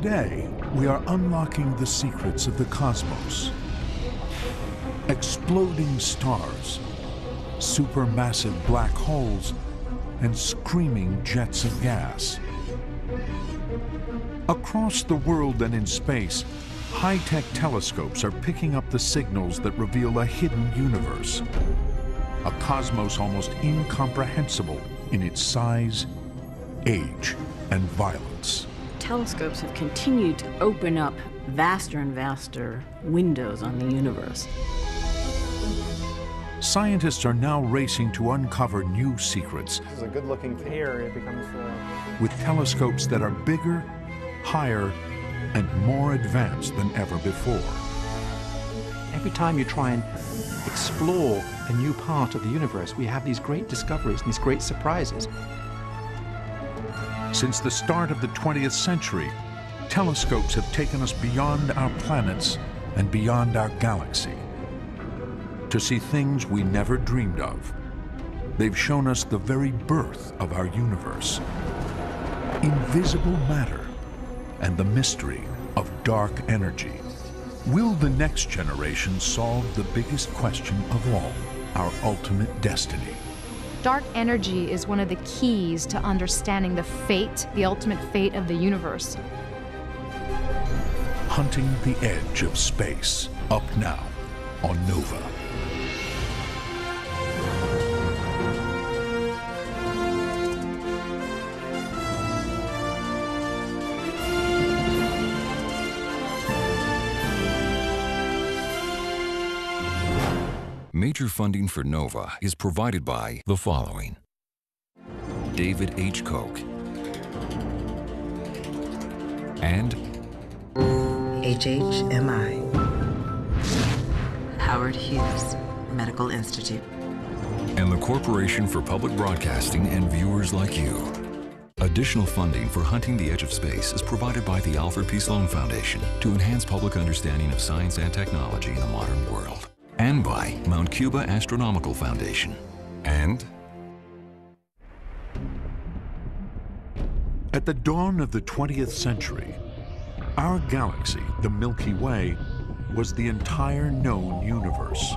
Today, we are unlocking the secrets of the cosmos. Exploding stars, supermassive black holes, and screaming jets of gas. Across the world and in space, high-tech telescopes are picking up the signals that reveal a hidden universe. A cosmos almost incomprehensible in its size, age, and violence. Telescopes have continued to open up vaster and vaster windows on the universe. Scientists are now racing to uncover new secrets This is a good-looking pair. It becomes uh, with telescopes that are bigger, higher, and more advanced than ever before. Every time you try and explore a new part of the universe, we have these great discoveries and these great surprises. Since the start of the 20th century, telescopes have taken us beyond our planets and beyond our galaxy to see things we never dreamed of. They've shown us the very birth of our universe, invisible matter, and the mystery of dark energy. Will the next generation solve the biggest question of all, our ultimate destiny? Dark energy is one of the keys to understanding the fate, the ultimate fate of the universe. Hunting the Edge of Space, up now on Nova. Major funding for NOVA is provided by the following. David H. Koch and HHMI. Howard Hughes Medical Institute. and the Corporation for Public Broadcasting and viewers like you. Additional funding for Hunting the Edge of Space is provided by the Alfred P. Sloan Foundation to enhance public understanding of science and technology in the modern world. And by Mount Cuba Astronomical Foundation. And At the dawn of the 20th century, our galaxy, the Milky Way, was the entire known universe.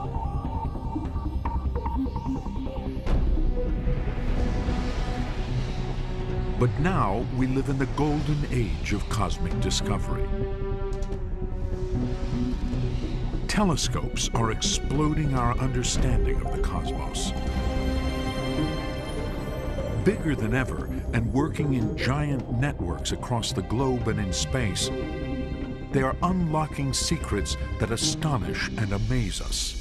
But now we live in the golden age of cosmic discovery. Telescopes are exploding our understanding of the cosmos. Bigger than ever and working in giant networks across the globe and in space, they are unlocking secrets that astonish and amaze us.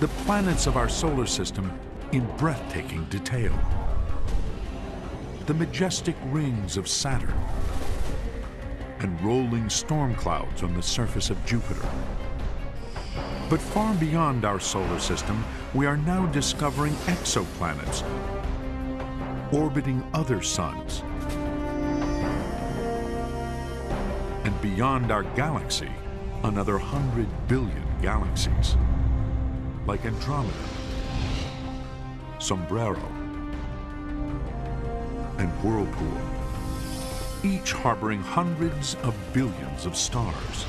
The planets of our solar system in breathtaking detail. The majestic rings of Saturn and rolling storm clouds on the surface of Jupiter. But far beyond our solar system, we are now discovering exoplanets orbiting other suns. And beyond our galaxy, another hundred billion galaxies, like Andromeda, Sombrero, and Whirlpool, each harboring hundreds of billions of stars.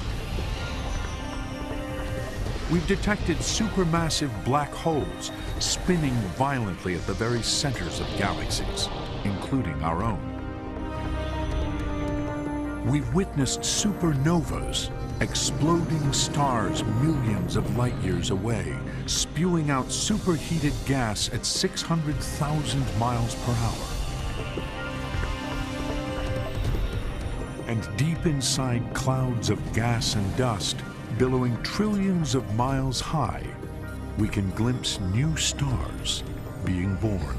We've detected supermassive black holes spinning violently at the very centers of galaxies, including our own. We've witnessed supernovas, exploding stars millions of light years away, spewing out superheated gas at 600,000 miles per hour. And deep inside clouds of gas and dust, billowing trillions of miles high, we can glimpse new stars being born.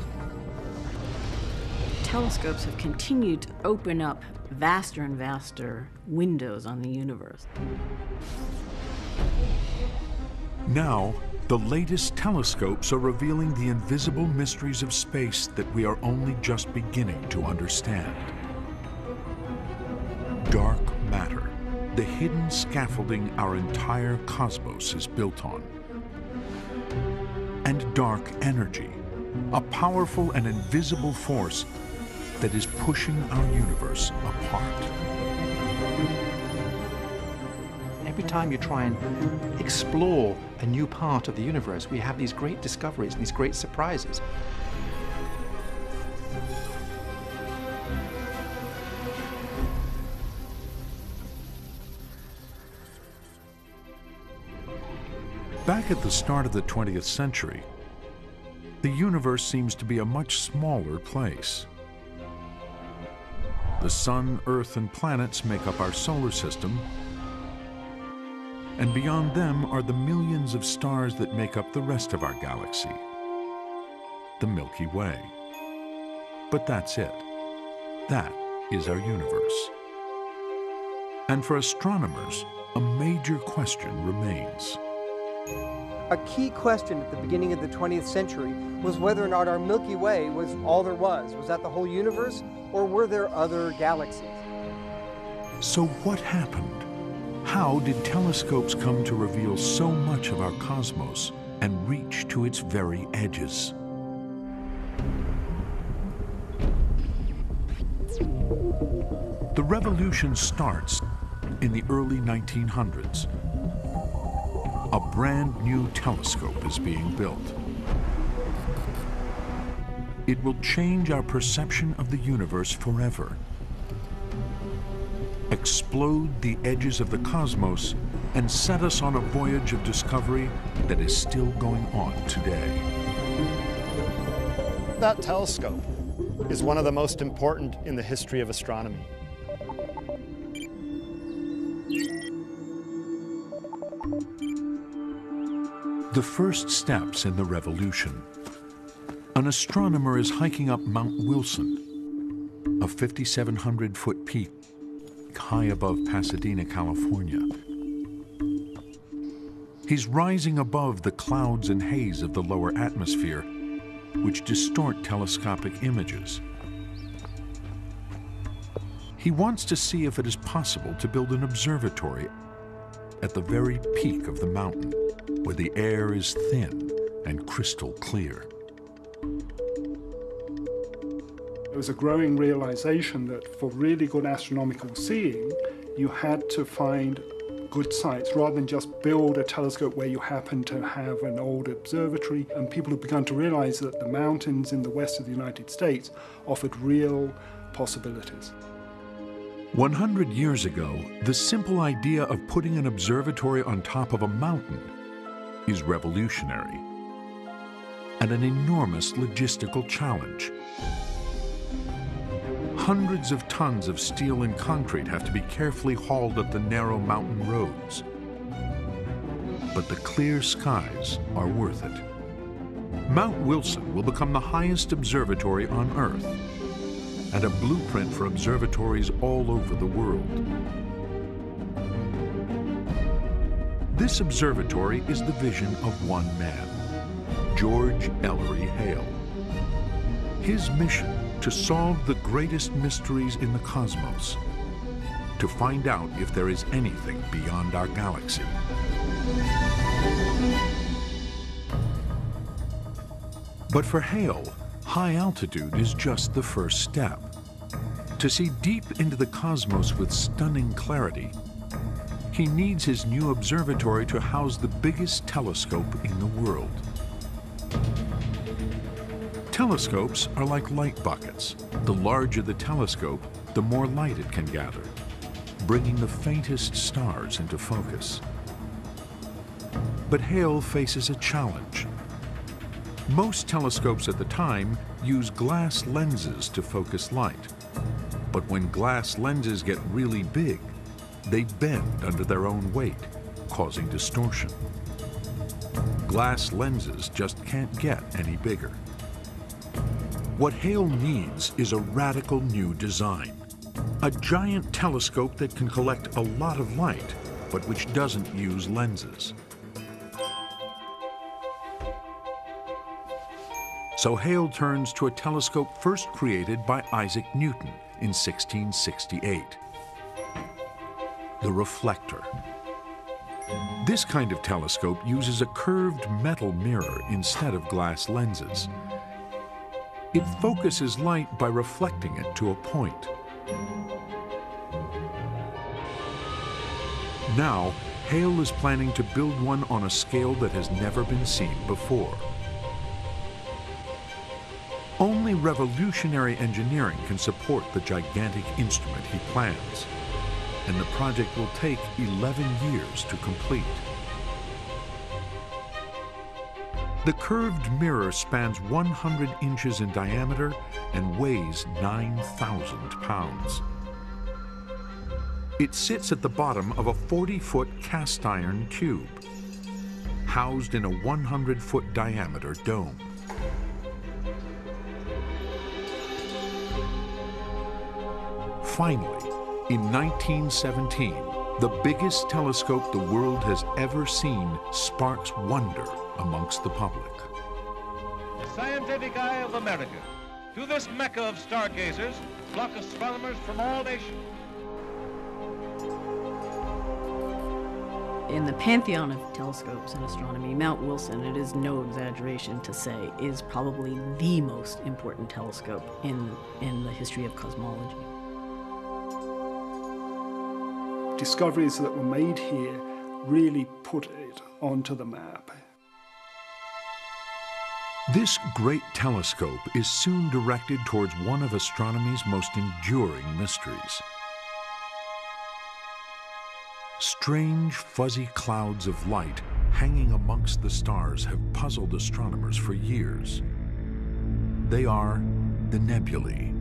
Telescopes have continued to open up vaster and vaster windows on the universe. Now, the latest telescopes are revealing the invisible mysteries of space that we are only just beginning to understand. The hidden scaffolding our entire cosmos is built on. And dark energy, a powerful and invisible force that is pushing our universe apart. Every time you try and explore a new part of the universe, we have these great discoveries and these great surprises. At the start of the 20th century, the universe seems to be a much smaller place. The sun, earth, and planets make up our solar system, and beyond them are the millions of stars that make up the rest of our galaxy, the Milky Way. But that's it. That is our universe. And for astronomers, a major question remains. A key question at the beginning of the 20th century was whether or not our Milky Way was all there was. Was that the whole universe, or were there other galaxies? So what happened? How did telescopes come to reveal so much of our cosmos and reach to its very edges? The revolution starts in the early 1900s. A brand new telescope is being built. It will change our perception of the universe forever explode the edges of the cosmos and set us on a voyage of discovery that is still going on today. That telescope is one of the most important in the history of astronomy. The first steps in the revolution. An astronomer is hiking up Mount Wilson, a 5,700 foot peak high above Pasadena, California. He's rising above the clouds and haze of the lower atmosphere, which distort telescopic images. He wants to see if it is possible to build an observatory at the very peak of the mountain, where the air is thin and crystal clear. There was a growing realization that for really good astronomical seeing, you had to find good sites rather than just build a telescope where you happen to have an old observatory. And people have begun to realize that the mountains in the west of the United States offered real possibilities. 100 years ago, the simple idea of putting an observatory on top of a mountain is revolutionary and an enormous logistical challenge. Hundreds of tons of steel and concrete have to be carefully hauled up the narrow mountain roads. But the clear skies are worth it. Mount Wilson will become the highest observatory on Earth and a blueprint for observatories all over the world. This observatory is the vision of one man, George Ellery Hale. His mission to solve the greatest mysteries in the cosmos, to find out if there is anything beyond our galaxy. But for Hale, high altitude is just the first step. To see deep into the cosmos with stunning clarity, he needs his new observatory to house the biggest telescope in the world. Telescopes are like light buckets. The larger the telescope, the more light it can gather, bringing the faintest stars into focus. But Hale faces a challenge. Most telescopes at the time use glass lenses to focus light. But when glass lenses get really big, they bend under their own weight, causing distortion. Glass lenses just can't get any bigger. What Hale needs is a radical new design. A giant telescope that can collect a lot of light, but which doesn't use lenses. So Hale turns to a telescope first created by Isaac Newton in 1668. The reflector. This kind of telescope uses a curved metal mirror instead of glass lenses It focuses light by reflecting it to a point. Now, Hale is planning to build one on a scale that has never been seen before. Only revolutionary engineering can support the gigantic instrument he plans, and the project will take 11 years to complete. The curved mirror spans 100 inches in diameter and weighs 9,000 pounds. It sits at the bottom of a 40-foot cast iron tube, housed in a 100-foot diameter dome. Finally, in 1917, the biggest telescope the world has ever seen sparks wonder amongst the public. The scientific eye of America. To this mecca of stargazers flock astronomers from all nations. In the pantheon of telescopes in astronomy, Mount Wilson, it is no exaggeration to say, is probably the most important telescope in, in the history of cosmology. Discoveries that were made here really put it onto the map. This great telescope is soon directed towards one of astronomy's most enduring mysteries. Strange, fuzzy clouds of light hanging amongst the stars have puzzled astronomers for years. They are the nebulae.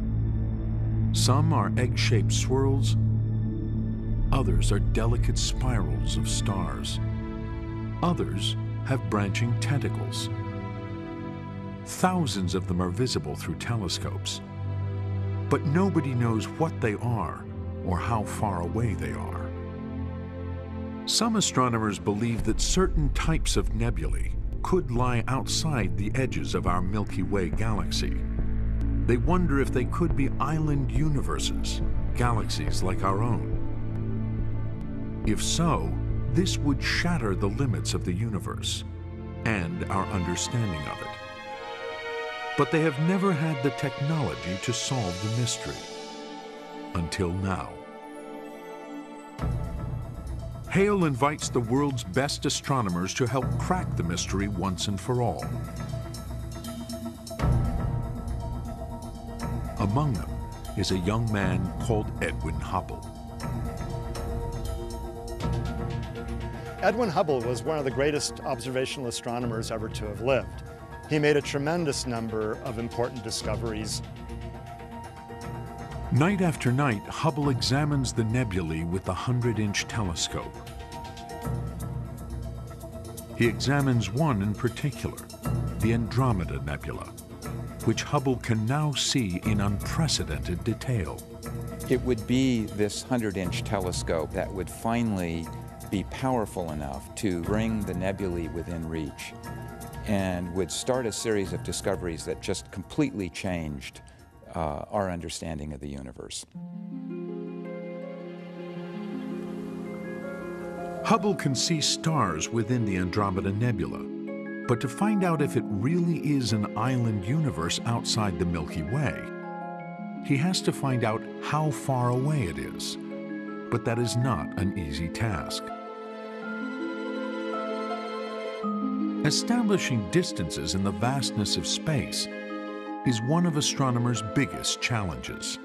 Some are egg-shaped swirls, Others are delicate spirals of stars. Others have branching tentacles. Thousands of them are visible through telescopes. But nobody knows what they are or how far away they are. Some astronomers believe that certain types of nebulae could lie outside the edges of our Milky Way galaxy. They wonder if they could be island universes, galaxies like our own. If so, this would shatter the limits of the universe and our understanding of it. But they have never had the technology to solve the mystery. Until now. Hale invites the world's best astronomers to help crack the mystery once and for all. Among them is a young man called Edwin Hubble. Edwin Hubble was one of the greatest observational astronomers ever to have lived. He made a tremendous number of important discoveries. Night after night, Hubble examines the nebulae with the 100-inch telescope. He examines one in particular, the Andromeda Nebula, which Hubble can now see in unprecedented detail. It would be this 100-inch telescope that would finally be powerful enough to bring the nebulae within reach and would start a series of discoveries that just completely changed uh, our understanding of the universe. Hubble can see stars within the Andromeda Nebula, but to find out if it really is an island universe outside the Milky Way, he has to find out how far away it is. But that is not an easy task. Establishing distances in the vastness of space is one of astronomers' biggest challenges.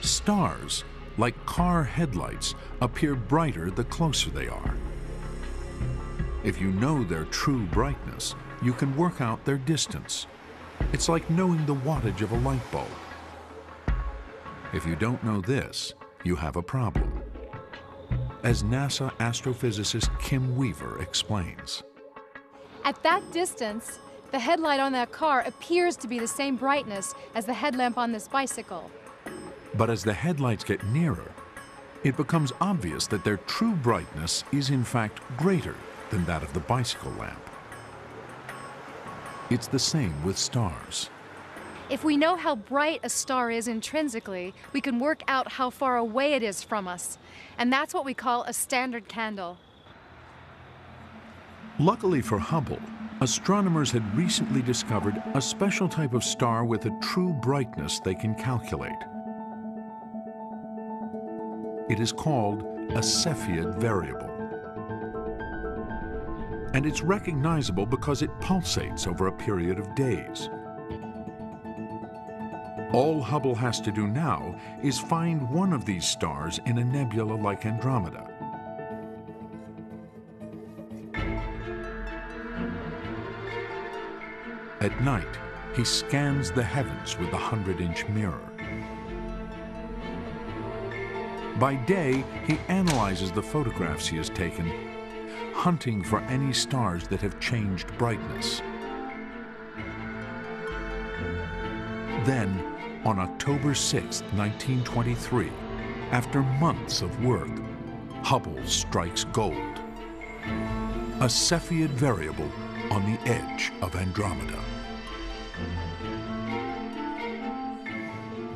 Stars, like car headlights, appear brighter the closer they are. If you know their true brightness, you can work out their distance. It's like knowing the wattage of a light bulb. If you don't know this, you have a problem as NASA astrophysicist Kim Weaver explains. At that distance, the headlight on that car appears to be the same brightness as the headlamp on this bicycle. But as the headlights get nearer, it becomes obvious that their true brightness is in fact greater than that of the bicycle lamp. It's the same with stars. If we know how bright a star is intrinsically, we can work out how far away it is from us. And that's what we call a standard candle. Luckily for Hubble, astronomers had recently discovered a special type of star with a true brightness they can calculate. It is called a Cepheid variable. And it's recognizable because it pulsates over a period of days. All Hubble has to do now is find one of these stars in a nebula like Andromeda. At night, he scans the heavens with the 100-inch mirror. By day, he analyzes the photographs he has taken, hunting for any stars that have changed brightness. Then, on October 6, 1923, after months of work, Hubble strikes gold. A Cepheid variable on the edge of Andromeda.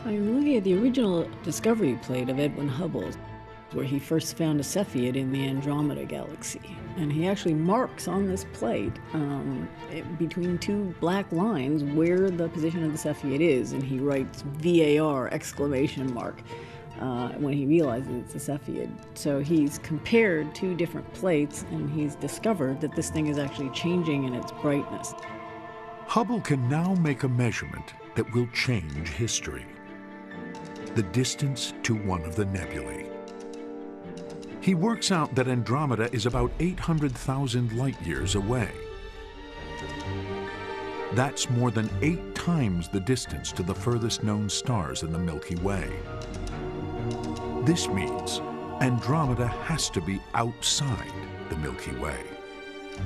I'm looking at the original discovery plate of Edwin Hubble, where he first found a Cepheid in the Andromeda galaxy. And he actually marks on this plate um, between two black lines where the position of the Cepheid is, and he writes VAR exclamation mark. Uh, when he realizes it's a Cepheid. So he's compared two different plates and he's discovered that this thing is actually changing in its brightness. Hubble can now make a measurement that will change history. The distance to one of the nebulae. He works out that Andromeda is about 800,000 light years away. That's more than eight times the distance to the furthest known stars in the Milky Way. This means Andromeda has to be outside the Milky Way,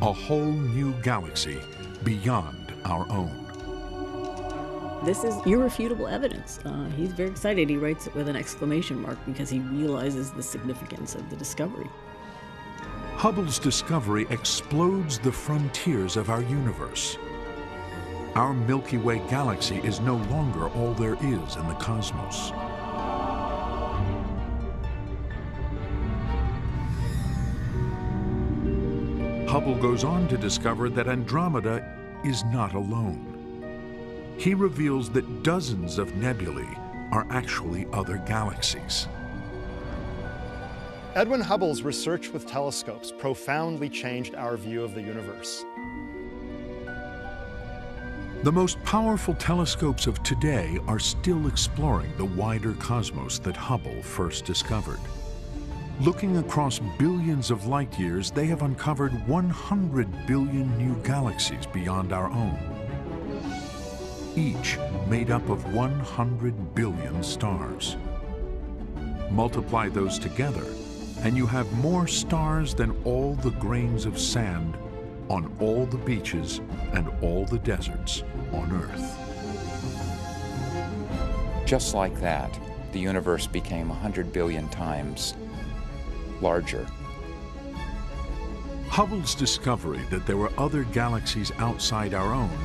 a whole new galaxy beyond our own. This is irrefutable evidence. Uh, he's very excited. He writes it with an exclamation mark because he realizes the significance of the discovery. Hubble's discovery explodes the frontiers of our universe. Our Milky Way galaxy is no longer all there is in the cosmos. Hubble goes on to discover that Andromeda is not alone. He reveals that dozens of nebulae are actually other galaxies. Edwin Hubble's research with telescopes profoundly changed our view of the universe. The most powerful telescopes of today are still exploring the wider cosmos that Hubble first discovered. Looking across billions of light years, they have uncovered 100 billion new galaxies beyond our own. Each made up of 100 billion stars. Multiply those together, and you have more stars than all the grains of sand on all the beaches and all the deserts on Earth. Just like that, the universe became 100 billion times larger. Hubble's discovery that there were other galaxies outside our own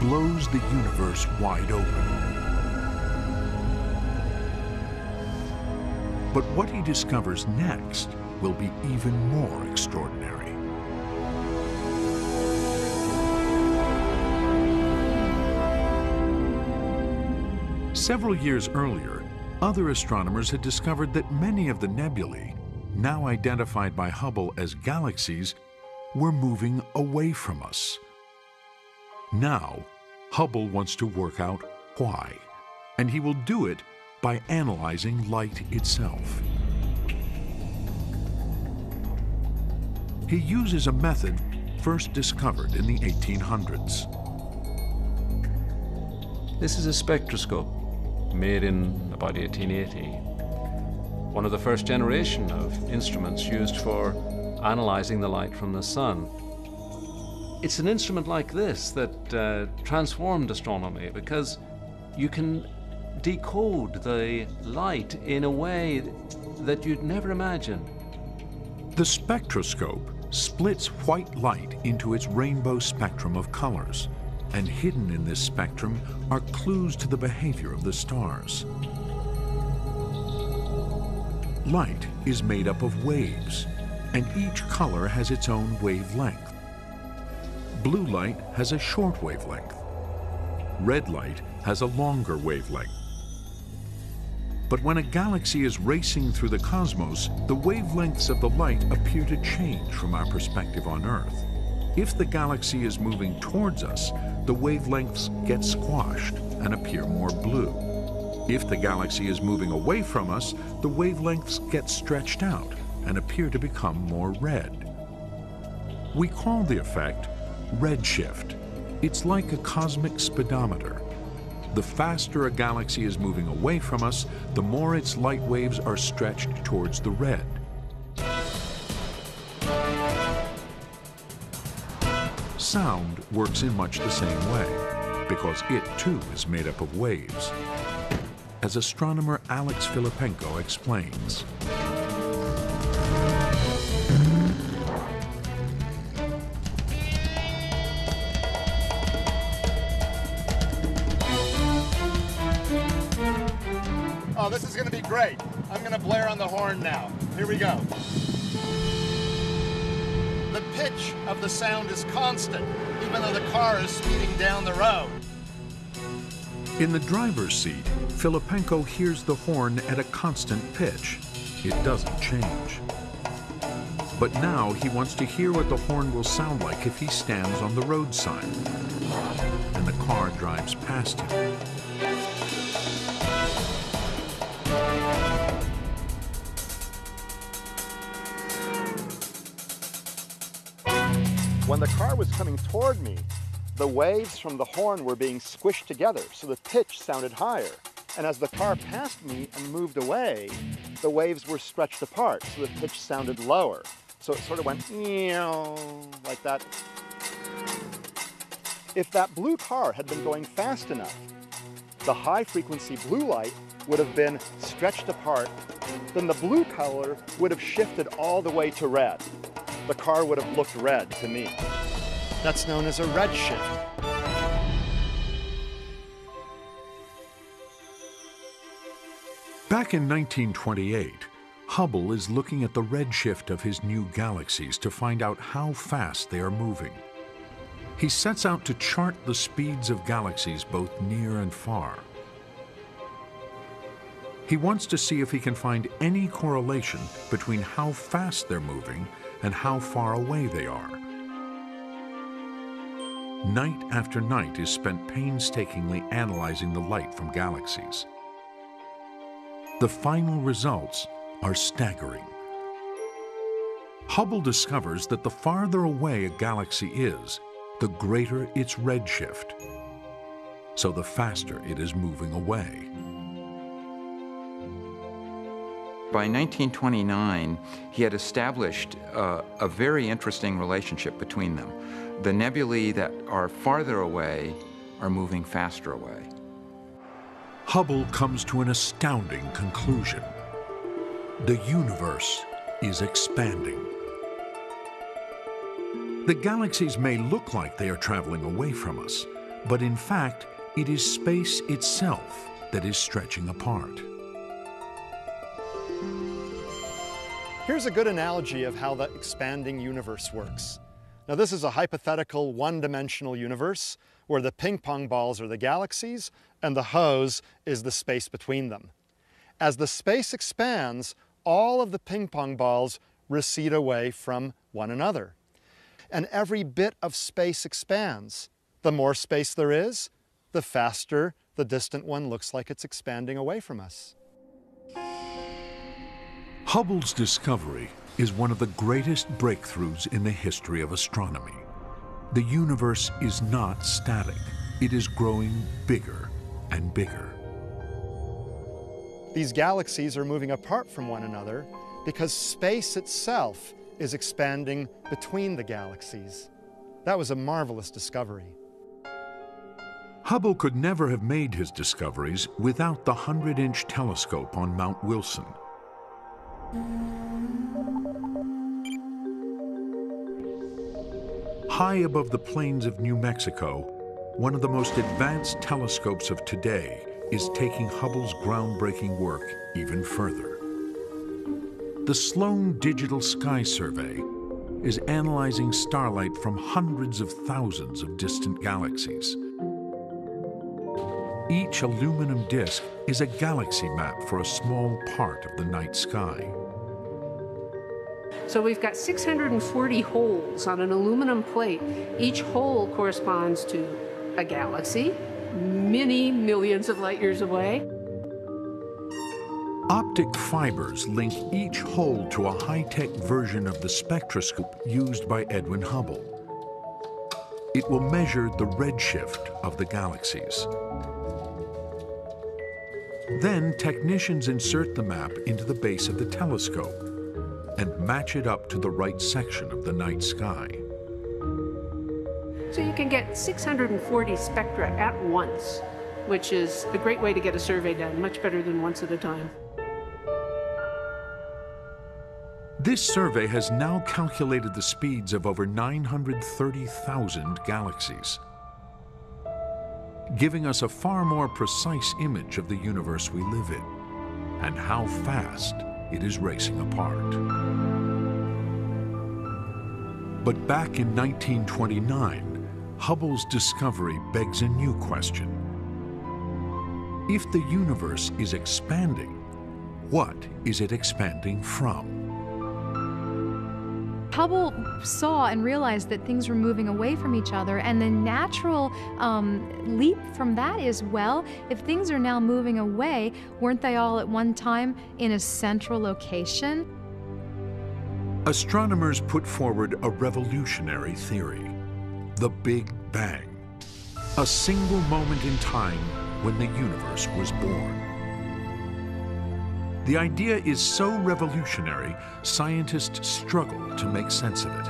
blows the universe wide open. But what he discovers next will be even more extraordinary. Several years earlier, other astronomers had discovered that many of the nebulae now identified by Hubble as galaxies, were moving away from us. Now, Hubble wants to work out why, and he will do it by analyzing light itself. He uses a method first discovered in the 1800s. This is a spectroscope made in about 1880 one of the first generation of instruments used for analyzing the light from the sun. It's an instrument like this that uh, transformed astronomy because you can decode the light in a way that you'd never imagine. The spectroscope splits white light into its rainbow spectrum of colors, and hidden in this spectrum are clues to the behavior of the stars. Light is made up of waves, and each color has its own wavelength. Blue light has a short wavelength. Red light has a longer wavelength. But when a galaxy is racing through the cosmos, the wavelengths of the light appear to change from our perspective on Earth. If the galaxy is moving towards us, the wavelengths get squashed and appear more blue. If the galaxy is moving away from us, the wavelengths get stretched out and appear to become more red. We call the effect redshift. It's like a cosmic speedometer. The faster a galaxy is moving away from us, the more its light waves are stretched towards the red. Sound works in much the same way, because it too is made up of waves. As astronomer Alex Filippenko explains. Oh, this is going to be great. I'm going to blare on the horn now. Here we go. Pitch of the sound is constant, even though the car is speeding down the road. In the driver's seat, Filippenko hears the horn at a constant pitch. It doesn't change. But now he wants to hear what the horn will sound like if he stands on the roadside. And the car drives past him. When the car was coming toward me, the waves from the horn were being squished together, so the pitch sounded higher. And as the car passed me and moved away, the waves were stretched apart, so the pitch sounded lower. So it sort of went like that. If that blue car had been going fast enough, the high frequency blue light would have been stretched apart, then the blue color would have shifted all the way to red. The car would have looked red to me. That's known as a redshift. Back in 1928, Hubble is looking at the redshift of his new galaxies to find out how fast they are moving. He sets out to chart the speeds of galaxies both near and far. He wants to see if he can find any correlation between how fast they're moving and how far away they are. Night after night is spent painstakingly analyzing the light from galaxies. The final results are staggering. Hubble discovers that the farther away a galaxy is, the greater its redshift, so the faster it is moving away. By 1929, he had established uh, a very interesting relationship between them. The nebulae that are farther away are moving faster away. Hubble comes to an astounding conclusion. The universe is expanding. The galaxies may look like they are traveling away from us, but in fact, it is space itself that is stretching apart. Here's a good analogy of how the expanding universe works. Now this is a hypothetical one-dimensional universe where the ping pong balls are the galaxies and the hose is the space between them. As the space expands, all of the ping pong balls recede away from one another. And every bit of space expands. The more space there is, the faster the distant one looks like it's expanding away from us. Hubble's discovery is one of the greatest breakthroughs in the history of astronomy. The universe is not static. It is growing bigger and bigger. These galaxies are moving apart from one another because space itself is expanding between the galaxies. That was a marvelous discovery. Hubble could never have made his discoveries without the 100-inch telescope on Mount Wilson. High above the plains of New Mexico, one of the most advanced telescopes of today is taking Hubble's groundbreaking work even further. The Sloan Digital Sky Survey is analyzing starlight from hundreds of thousands of distant galaxies. Each aluminum disk is a galaxy map for a small part of the night sky. So we've got 640 holes on an aluminum plate. Each hole corresponds to a galaxy, many millions of light years away. Optic fibers link each hole to a high-tech version of the spectroscope used by Edwin Hubble. It will measure the redshift of the galaxies. Then technicians insert the map into the base of the telescope and match it up to the right section of the night sky. So you can get 640 spectra at once, which is a great way to get a survey done, much better than once at a time. This survey has now calculated the speeds of over 930,000 galaxies, giving us a far more precise image of the universe we live in and how fast it is racing apart. But back in 1929, Hubble's discovery begs a new question. If the universe is expanding, what is it expanding from? Hubble saw and realized that things were moving away from each other, and the natural um, leap from that is well, if things are now moving away, weren't they all at one time in a central location? Astronomers put forward a revolutionary theory the Big Bang, a single moment in time when the universe was born. The idea is so revolutionary, scientists struggle to make sense of it.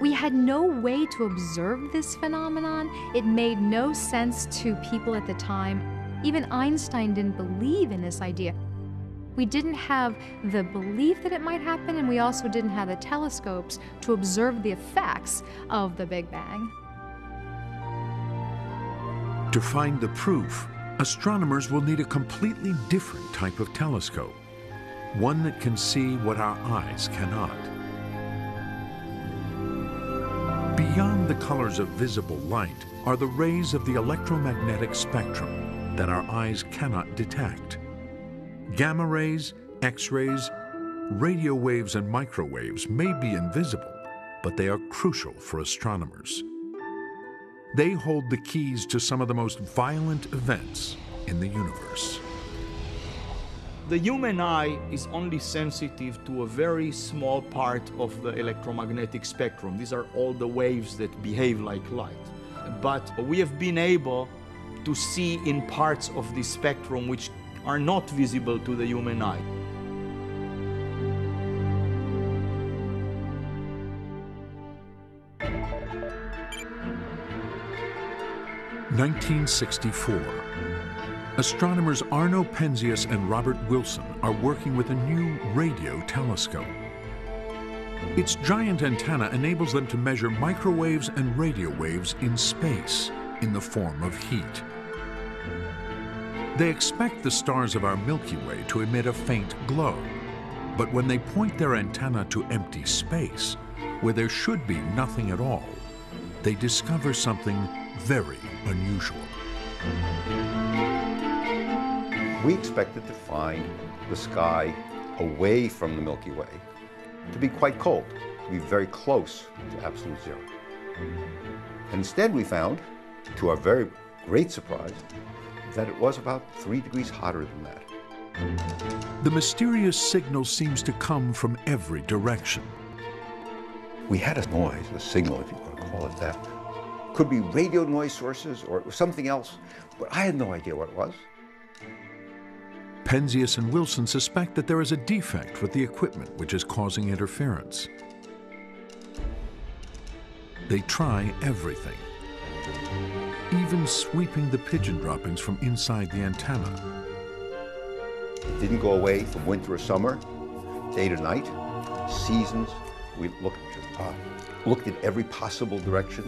We had no way to observe this phenomenon. It made no sense to people at the time. Even Einstein didn't believe in this idea. We didn't have the belief that it might happen, and we also didn't have the telescopes to observe the effects of the Big Bang. To find the proof, astronomers will need a completely different type of telescope, one that can see what our eyes cannot. Beyond the colors of visible light are the rays of the electromagnetic spectrum that our eyes cannot detect. Gamma rays, X-rays, radio waves and microwaves may be invisible, but they are crucial for astronomers. They hold the keys to some of the most violent events in the universe. The human eye is only sensitive to a very small part of the electromagnetic spectrum. These are all the waves that behave like light. But we have been able to see in parts of the spectrum which are not visible to the human eye. 1964. Astronomers Arno Penzias and Robert Wilson are working with a new radio telescope. Its giant antenna enables them to measure microwaves and radio waves in space in the form of heat. They expect the stars of our Milky Way to emit a faint glow, but when they point their antenna to empty space, where there should be nothing at all, they discover something very unusual. We expected to find the sky away from the Milky Way to be quite cold, to be very close to absolute zero. And instead we found, to our very great surprise, that it was about three degrees hotter than that. The mysterious signal seems to come from every direction. We had a noise, a signal, if you want to call it that, could be radio noise sources or something else, but I had no idea what it was. Penzias and Wilson suspect that there is a defect with the equipment which is causing interference. They try everything, even sweeping the pigeon droppings from inside the antenna. It didn't go away from winter or summer, day to night, seasons. We looked, uh, looked in every possible direction.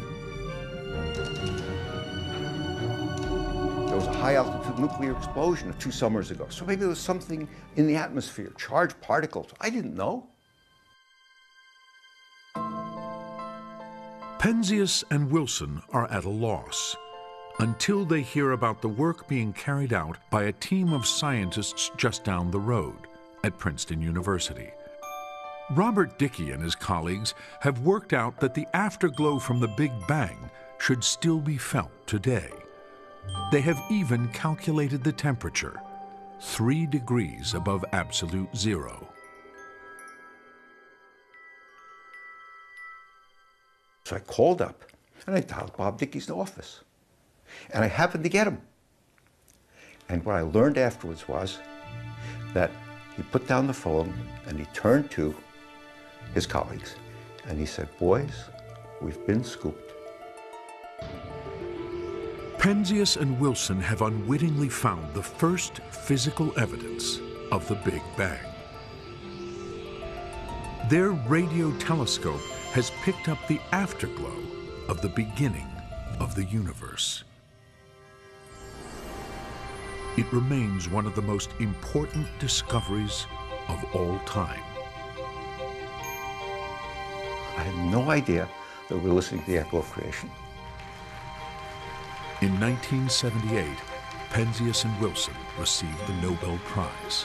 High altitude nuclear explosion two summers ago. So maybe there was something in the atmosphere, charged particles. I didn't know. Penzias and Wilson are at a loss until they hear about the work being carried out by a team of scientists just down the road at Princeton University. Robert Dicke and his colleagues have worked out that the afterglow from the Big Bang should still be felt today. They have even calculated the temperature, three degrees above absolute zero. So I called up and I dialed Bob Dicke's office. And I happened to get him. And what I learned afterwards was that he put down the phone and he turned to his colleagues and he said, Boys, we've been scooped. Penzias and Wilson have unwittingly found the first physical evidence of the Big Bang. Their radio telescope has picked up the afterglow of the beginning of the universe. It remains one of the most important discoveries of all time. I had no idea that we were listening to the echo of creation. In 1978, Penzias and Wilson received the Nobel Prize.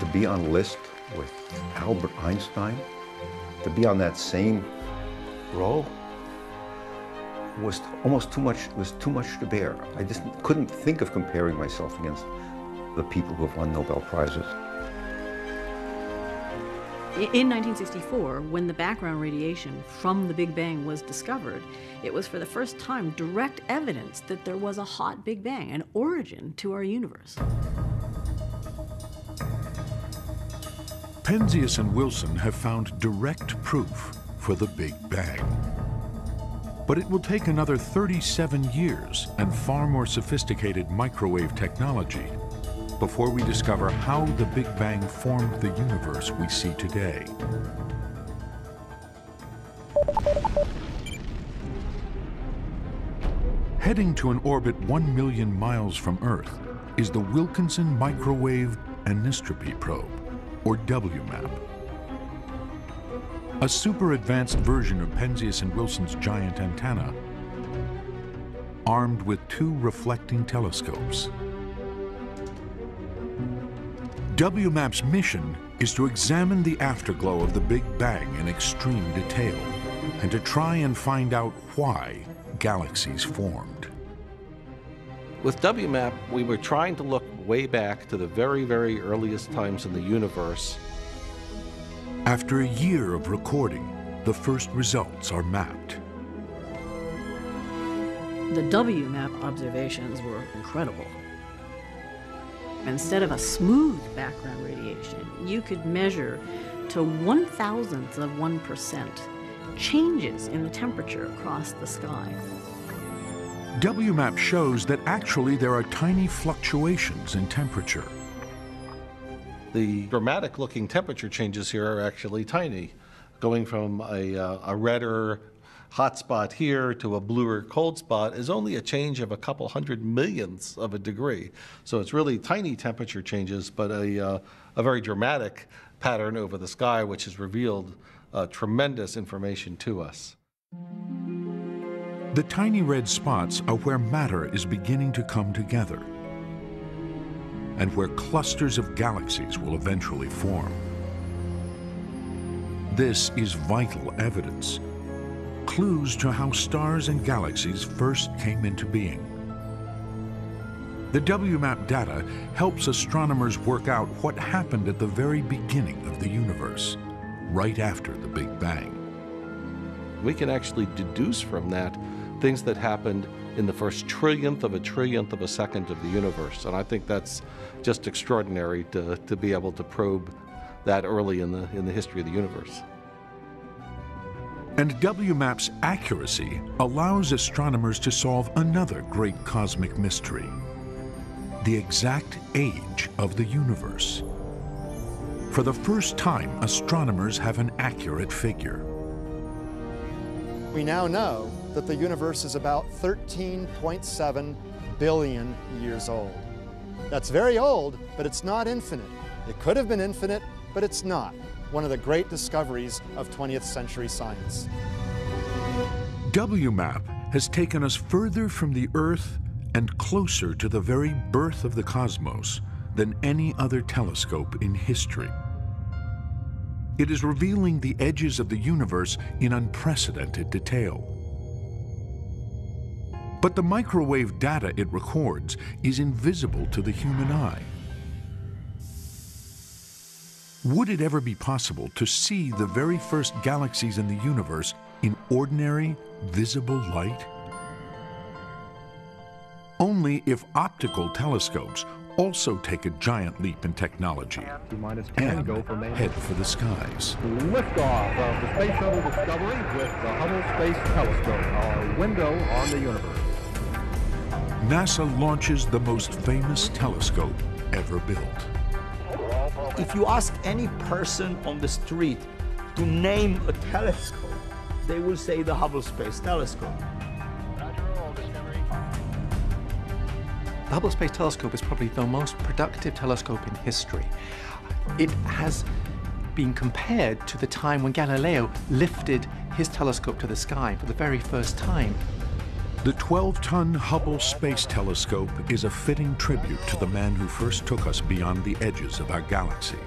To be on a list with Albert Einstein, to be on that same row, was almost too much, was too much to bear. I just couldn't think of comparing myself against the people who have won Nobel Prizes. In 1964, when the background radiation from the Big Bang was discovered, it was for the first time direct evidence that there was a hot Big Bang, an origin to our universe. Penzias and Wilson have found direct proof for the Big Bang. But it will take another 37 years and far more sophisticated microwave technology before we discover how the Big Bang formed the universe we see today. Heading to an orbit 1 million miles from Earth is the Wilkinson Microwave Anisotropy Probe, or WMAP. A super advanced version of Penzias and Wilson's giant antenna, armed with two reflecting telescopes. WMAP's mission is to examine the afterglow of the Big Bang in extreme detail and to try and find out why galaxies formed. With WMAP, we were trying to look way back to the very, very earliest times in the universe. After a year of recording, the first results are mapped. The WMAP observations were incredible. Instead of a smooth background radiation, you could measure to one thousandth of 1% changes in the temperature across the sky. WMAP shows that actually there are tiny fluctuations in temperature. The dramatic looking temperature changes here are actually tiny, going from a, uh, a redder hot spot here to a bluer cold spot is only a change of a couple hundred millionths of a degree. So it's really tiny temperature changes, but a, uh, a very dramatic pattern over the sky, which has revealed uh, tremendous information to us. The tiny red spots are where matter is beginning to come together and where clusters of galaxies will eventually form. This is vital evidence, clues to how stars and galaxies first came into being. The WMAP data helps astronomers work out what happened at the very beginning of the universe, right after the Big Bang. We can actually deduce from that things that happened in the first trillionth of a trillionth of a second of the universe. And I think that's just extraordinary to, to be able to probe that early in the, in the history of the universe. And WMAP's accuracy allows astronomers to solve another great cosmic mystery the exact age of the universe. For the first time, astronomers have an accurate figure. We now know that the universe is about 13.7 billion years old. That's very old, but it's not infinite. It could have been infinite, but it's not. One of the great discoveries of 20th century science. WMAP has taken us further from the Earth and closer to the very birth of the cosmos than any other telescope in history. It is revealing the edges of the universe in unprecedented detail. But the microwave data it records is invisible to the human eye. Would it ever be possible to see the very first galaxies in the universe in ordinary, visible light? Only if optical telescopes also take a giant leap in technology and head for the skies. Liftoff of the Space Shuttle Discovery with the Hubble Space Telescope, our window on the universe. NASA launches the most famous telescope ever built. If you ask any person on the street to name a telescope, they will say the Hubble Space Telescope. The Hubble Space Telescope is probably the most productive telescope in history. It has been compared to the time when Galileo lifted his telescope to the sky for the very first time. The 12-ton Hubble Space Telescope is a fitting tribute to the man who first took us beyond the edges of our galaxy.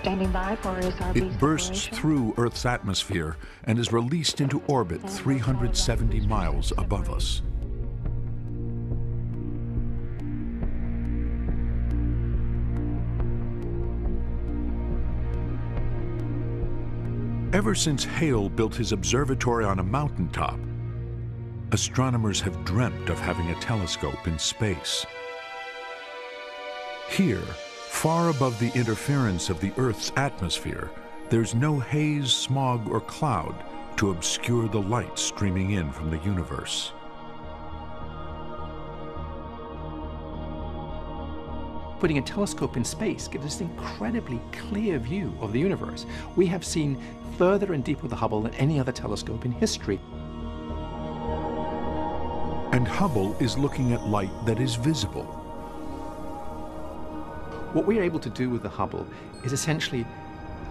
Standing by for SRB It bursts through Earth's atmosphere and is released into orbit 370 miles above us. Ever since Hale built his observatory on a mountaintop, astronomers have dreamt of having a telescope in space. Here, far above the interference of the Earth's atmosphere, there's no haze, smog, or cloud to obscure the light streaming in from the universe. Putting a telescope in space gives us an incredibly clear view of the universe. We have seen further and deeper with the Hubble than any other telescope in history. And Hubble is looking at light that is visible. What we are able to do with the Hubble is essentially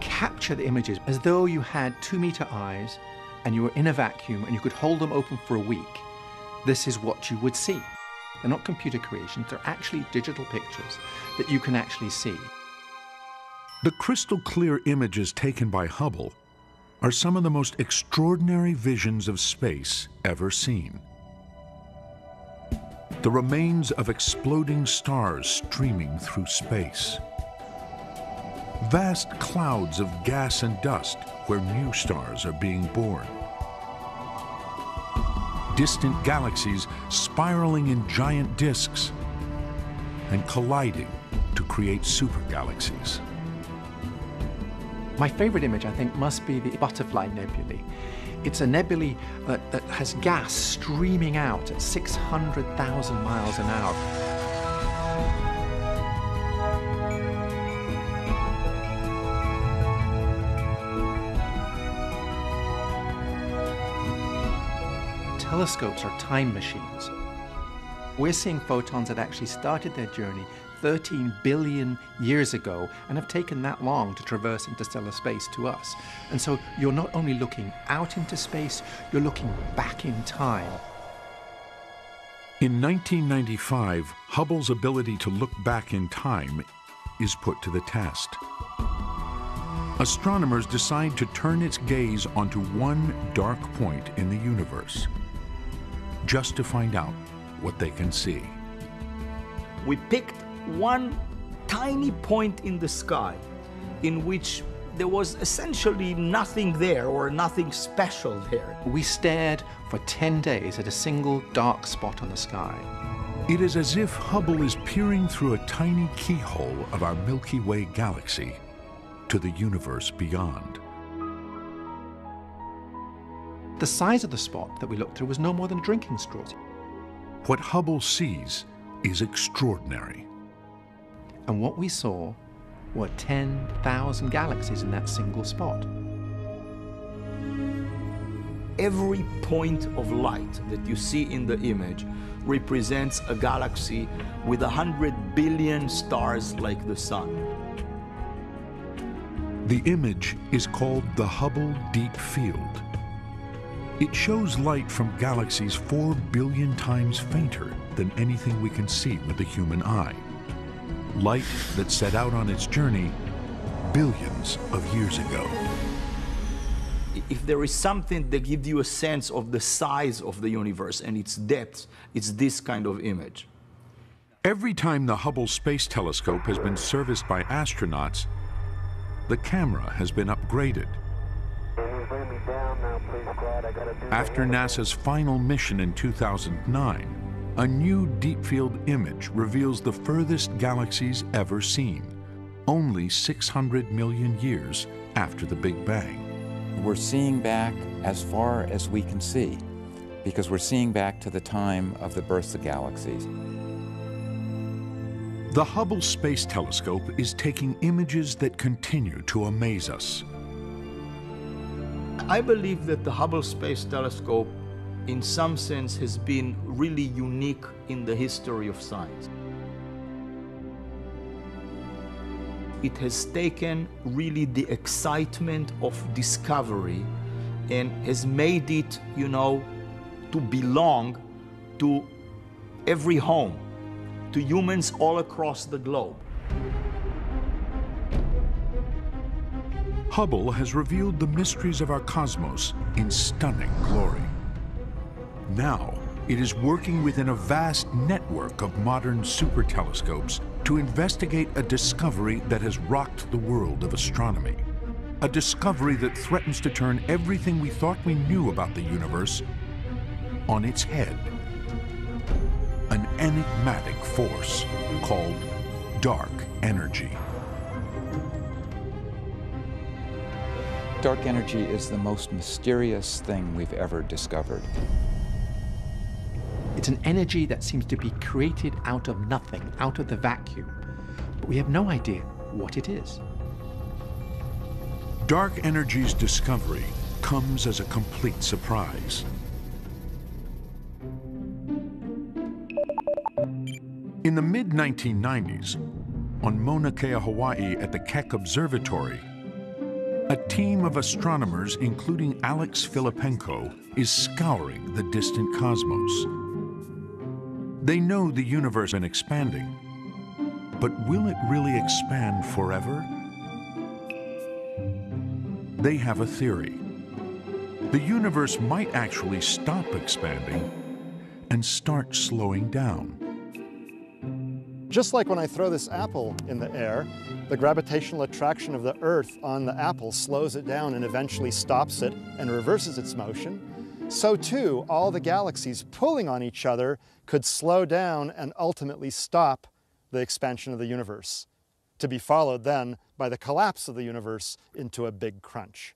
capture the images as though you had two meter eyes and you were in a vacuum and you could hold them open for a week. This is what you would see. They're not computer creations, they're actually digital pictures that you can actually see. The crystal clear images taken by Hubble are some of the most extraordinary visions of space ever seen. The remains of exploding stars streaming through space. Vast clouds of gas and dust where new stars are being born. Distant galaxies spiraling in giant disks and colliding to create supergalaxies. My favorite image, I think, must be the Butterfly Nebulae. It's a nebulae that, that has gas streaming out at 600,000 miles an hour. Telescopes are time machines. We're seeing photons that actually started their journey 13 billion years ago and have taken that long to traverse interstellar space to us. And so you're not only looking out into space, you're looking back in time. In 1995, Hubble's ability to look back in time is put to the test. Astronomers decide to turn its gaze onto one dark point in the universe, just to find out what they can see. We picked one tiny point in the sky in which there was essentially nothing there or nothing special there. We stared for 10 days at a single dark spot on the sky. It is as if Hubble is peering through a tiny keyhole of our Milky Way galaxy to the universe beyond. The size of the spot that we looked through was no more than a drinking straw. What Hubble sees is extraordinary. And what we saw were 10,000 galaxies in that single spot. every point of light that you see in the image represents a galaxy with a hundred billion stars like the sun. The image is called the Hubble Deep Field. It shows light from galaxies 4 billion times fainter than anything we can see with the human eye. Light that set out on its journey billions of years ago. If there is something that gives you a sense of the size of the universe and its depth, it's this kind of image. Every time the Hubble Space Telescope has been serviced by astronauts, the camera has been upgraded. After NASA's final mission in 2009, a new deep field image reveals the furthest galaxies ever seen, only 600 million years after the Big Bang. We're seeing back as far as we can see because we're seeing back to the time of the births of galaxies. The Hubble Space Telescope is taking images that continue to amaze us. I believe that the Hubble Space Telescope, in some sense, has been really unique in the history of science. It has taken really the excitement of discovery and has made it, you know, to belong to every home, to humans all across the globe. Hubble has revealed the mysteries of our cosmos in stunning glory. Now, it is working within a vast network of modern super telescopes to investigate a discovery that has rocked the world of astronomy. A discovery that threatens to turn everything we thought we knew about the universe on its head. An enigmatic force called dark energy. Dark energy is the most mysterious thing we've ever discovered. It's an energy that seems to be created out of nothing, out of the vacuum. But we have no idea what it is. Dark energy's discovery comes as a complete surprise. In the mid 1990s, on Mauna Kea, Hawaii, at the Keck Observatory, a team of astronomers, including Alex Filippenko, is scouring the distant cosmos. They know the universe is expanding, but will it really expand forever? They have a theory. The universe might actually stop expanding and start slowing down. Just like when I throw this apple in the air, the gravitational attraction of the Earth on the apple slows it down and eventually stops it and reverses its motion, so too all the galaxies pulling on each other could slow down and ultimately stop the expansion of the universe, to be followed then by the collapse of the universe into a big crunch.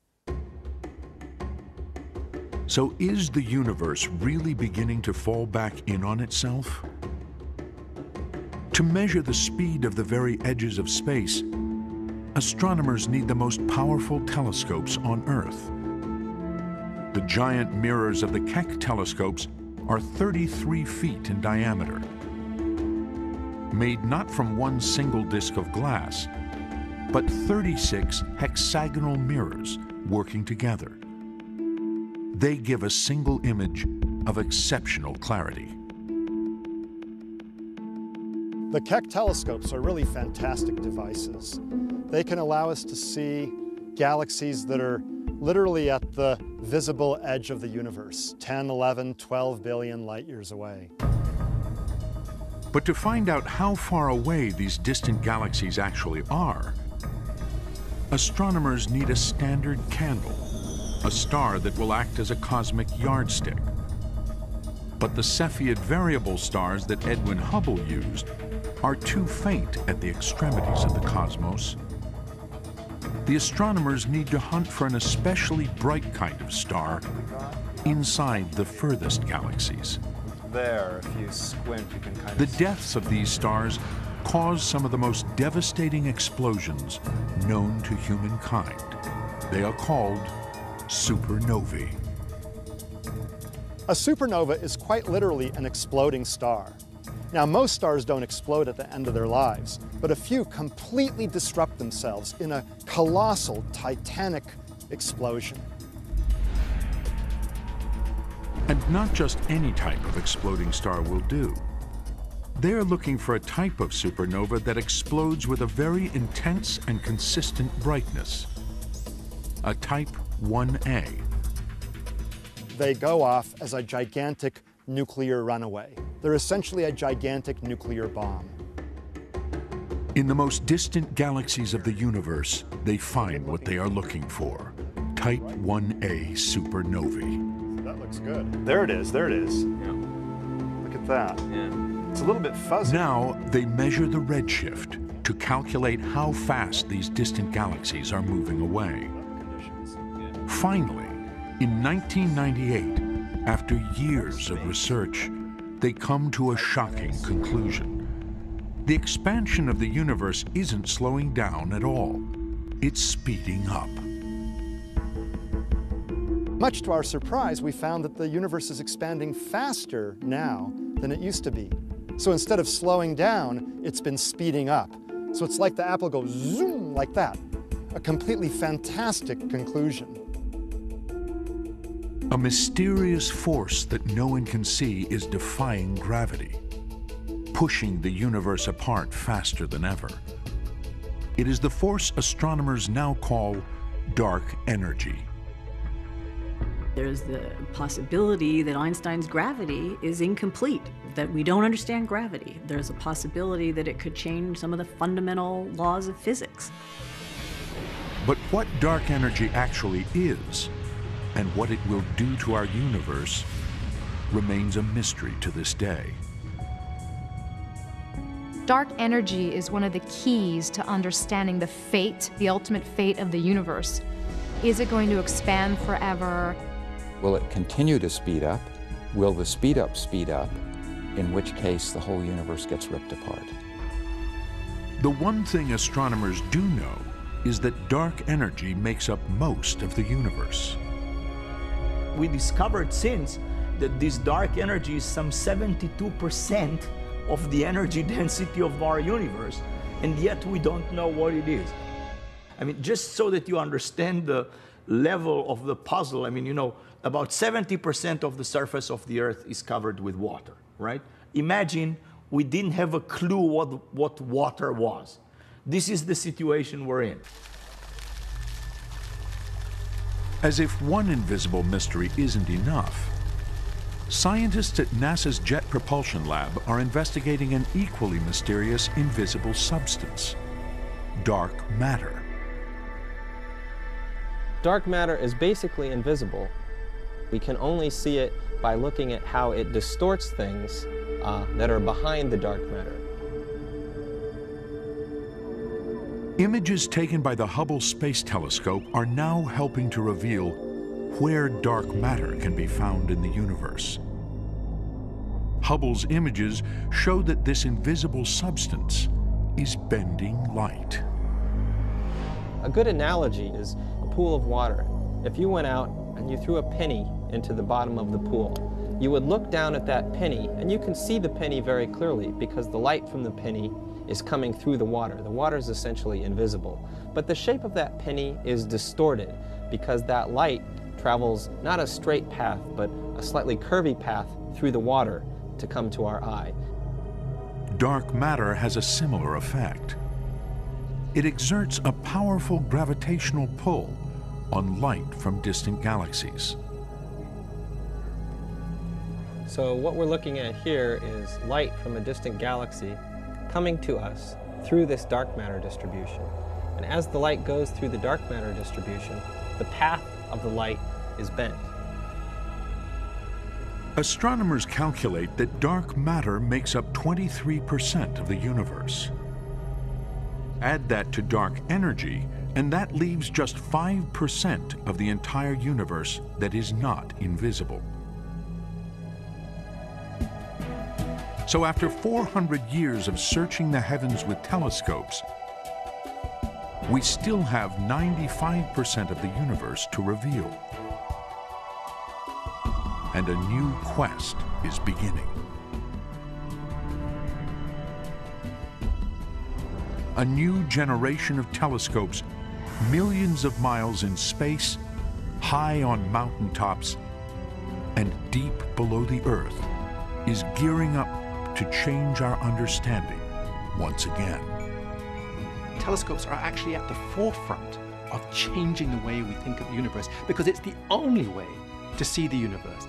So is the universe really beginning to fall back in on itself? To measure the speed of the very edges of space, astronomers need the most powerful telescopes on Earth. The giant mirrors of the Keck telescopes are 33 feet in diameter. Made not from one single disk of glass, but 36 hexagonal mirrors working together. They give a single image of exceptional clarity. The Keck telescopes are really fantastic devices. They can allow us to see galaxies that are literally at the visible edge of the universe, 10, 11, 12 billion light years away. But to find out how far away these distant galaxies actually are, astronomers need a standard candle, a star that will act as a cosmic yardstick. But the Cepheid variable stars that Edwin Hubble used are too faint at the extremities of the cosmos. The astronomers need to hunt for an especially bright kind of star inside the furthest galaxies. There, if you squint, you can kind of... The deaths of these stars cause some of the most devastating explosions known to humankind. They are called supernovae. A supernova is quite literally an exploding star. Now, most stars don't explode at the end of their lives, but a few completely disrupt themselves in a colossal, titanic explosion. And not just any type of exploding star will do. They're looking for a type of supernova that explodes with a very intense and consistent brightness. A type 1A. They go off as a gigantic nuclear runaway. They're essentially a gigantic nuclear bomb. In the most distant galaxies of the universe, they find what they are looking for. Type 1A supernovae. That looks good. There it is, there it is. Yeah. Look at that. Yeah. It's a little bit fuzzy. Now they measure the redshift to calculate how fast these distant galaxies are moving away. Finally, in 1998, after years of research, they come to a shocking conclusion. The expansion of the universe isn't slowing down at all. It's speeding up. Much to our surprise, we found that the universe is expanding faster now than it used to be. So instead of slowing down, it's been speeding up. So it's like the apple goes zoom like that. A completely fantastic conclusion. A mysterious force that no one can see is defying gravity, pushing the universe apart faster than ever. It is the force astronomers now call dark energy. There's the possibility that Einstein's gravity is incomplete, that we don't understand gravity. There's a possibility that it could change some of the fundamental laws of physics. But what dark energy actually is, and what it will do to our universe, remains a mystery to this day. Dark energy is one of the keys to understanding the fate, the ultimate fate of the universe. Is it going to expand forever? Will it continue to speed up? Will the speed up speed up? In which case, the whole universe gets ripped apart. The one thing astronomers do know is that dark energy makes up most of the universe. We discovered since that this dark energy is some 72% of the energy density of our universe, and yet we don't know what it is. I mean, just so that you understand the level of the puzzle, I mean, you know, about 70% of the surface of the Earth is covered with water, right? Imagine we didn't have a clue what, what water was. This is the situation we're in. As if one invisible mystery isn't enough, scientists at NASA's Jet Propulsion Lab are investigating an equally mysterious invisible substance, dark matter. Dark matter is basically invisible we can only see it by looking at how it distorts things uh, that are behind the dark matter. Images taken by the Hubble Space Telescope are now helping to reveal where dark matter can be found in the universe. Hubble's images show that this invisible substance is bending light. A good analogy is a pool of water. If you went out and you threw a penny into the bottom of the pool. You would look down at that penny, and you can see the penny very clearly because the light from the penny is coming through the water. The water is essentially invisible. But the shape of that penny is distorted because that light travels not a straight path, but a slightly curvy path through the water to come to our eye. Dark matter has a similar effect. It exerts a powerful gravitational pull on light from distant galaxies. So what we're looking at here is light from a distant galaxy coming to us through this dark matter distribution. And as the light goes through the dark matter distribution, the path of the light is bent. Astronomers calculate that dark matter makes up 23% of the universe. Add that to dark energy, and that leaves just 5% of the entire universe that is not invisible. So after 400 years of searching the heavens with telescopes, we still have 95% of the universe to reveal. and a new quest is beginning. A new generation of telescopes, millions of miles in space, high on mountaintops, and deep below the Earth, is gearing up to change our understanding once again. Telescopes are actually at the forefront of changing the way we think of the universe because it's the only way to see the universe.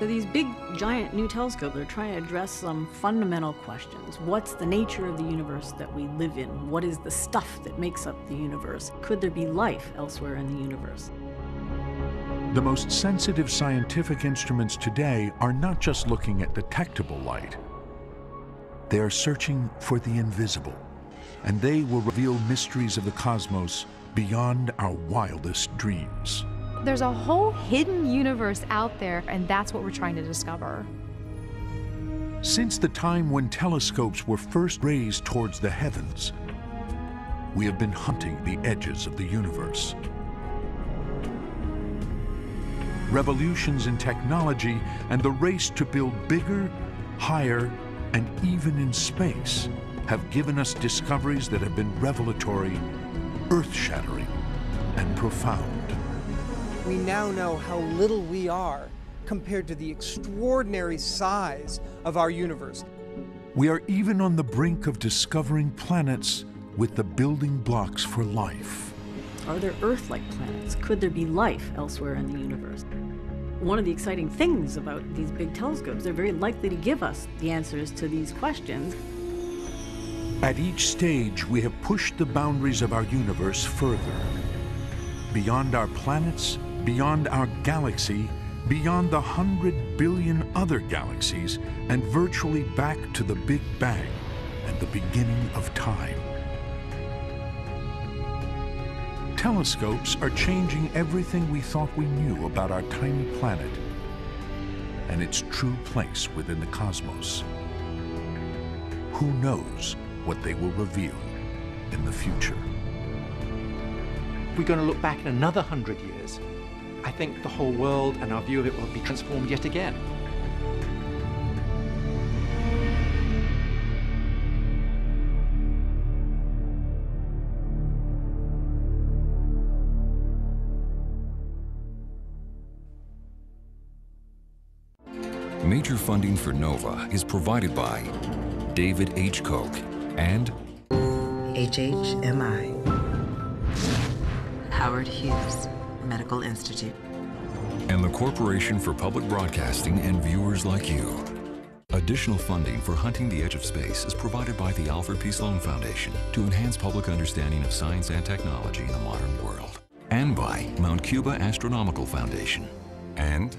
So these big, giant new telescopes are trying to address some fundamental questions. What's the nature of the universe that we live in? What is the stuff that makes up the universe? Could there be life elsewhere in the universe? The most sensitive scientific instruments today are not just looking at detectable light. They are searching for the invisible, and they will reveal mysteries of the cosmos beyond our wildest dreams. There's a whole hidden universe out there, and that's what we're trying to discover. Since the time when telescopes were first raised towards the heavens, we have been hunting the edges of the universe. Revolutions in technology and the race to build bigger, higher, and even in space have given us discoveries that have been revelatory, earth-shattering, and profound. We now know how little we are compared to the extraordinary size of our universe. We are even on the brink of discovering planets with the building blocks for life. Are there Earth-like planets? Could there be life elsewhere in the universe? One of the exciting things about these big telescopes, they're very likely to give us the answers to these questions. At each stage, we have pushed the boundaries of our universe further. Beyond our planets, beyond our galaxy, beyond the hundred billion other galaxies, and virtually back to the Big Bang and the beginning of time. Telescopes are changing everything we thought we knew about our tiny planet and its true place within the cosmos. Who knows what they will reveal in the future? We're going to look back in another hundred years. I think the whole world and our view of it will be transformed yet again. Major funding for NOVA is provided by David H. Koch and HHMI. Howard Hughes Medical Institute. and the Corporation for Public Broadcasting and viewers like you. Additional funding for Hunting the Edge of Space is provided by the Alfred P. Sloan Foundation to enhance public understanding of science and technology in the modern world. And by Mount Cuba Astronomical Foundation. And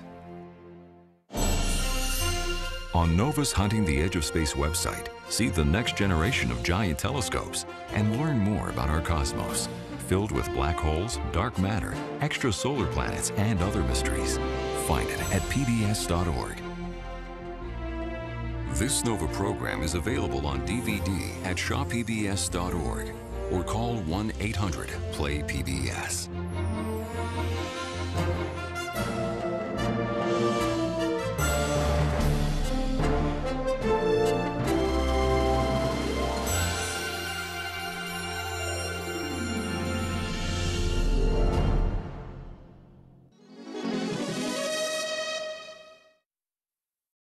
on NOVA's Hunting the Edge of Space website, see the next generation of giant telescopes and learn more about our cosmos, filled with black holes, dark matter, extrasolar planets, and other mysteries. Find it at pbs.org. This NOVA program is available on DVD at shoppbs.org or call 1 800 PLAY PBS.